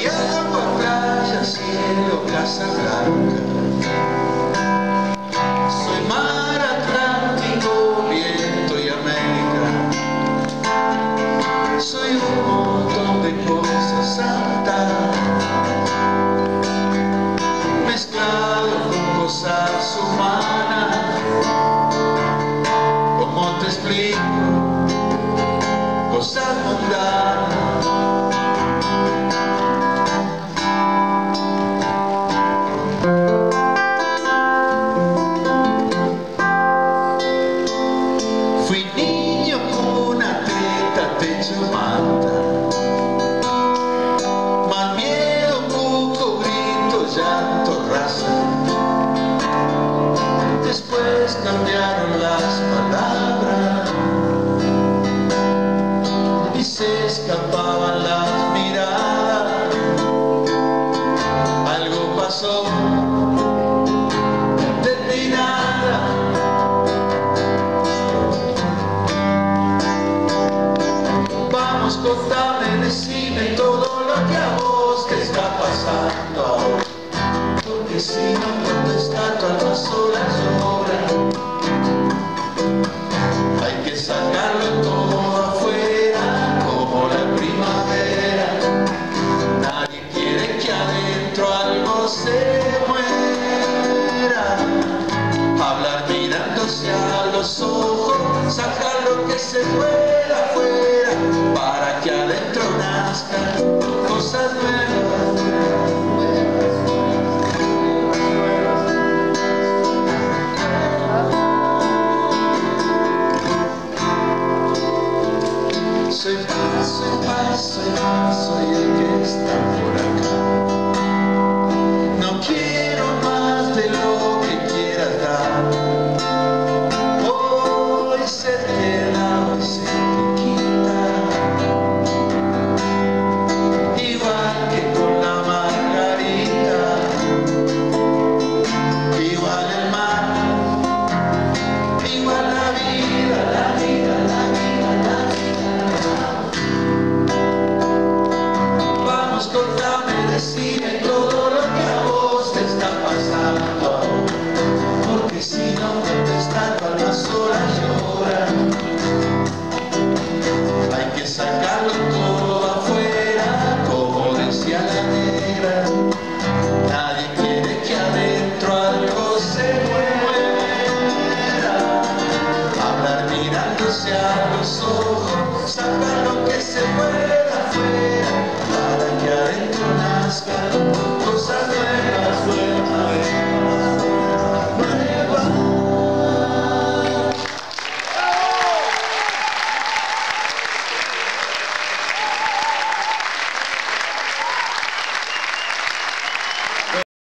hay agua, playa, cielo, plaza blanca. Soy mar atlántico, viento y América. Soy un montón de cosas santas, mezclado con cosas humanas. ¿Cómo te explico? Cosas mundanas. to my contame, decime todo lo que a vos te está pasando. Ahora Porque si no contesta tu alma sola llora. Hay que sacarlo todo afuera como la primavera. Nadie quiere que adentro algo se muera. Hablar mirándose a los ojos Sacar lo que se afuera Que adentro nazcan cosas nuevas Soy soy paz, soy el que está por acá.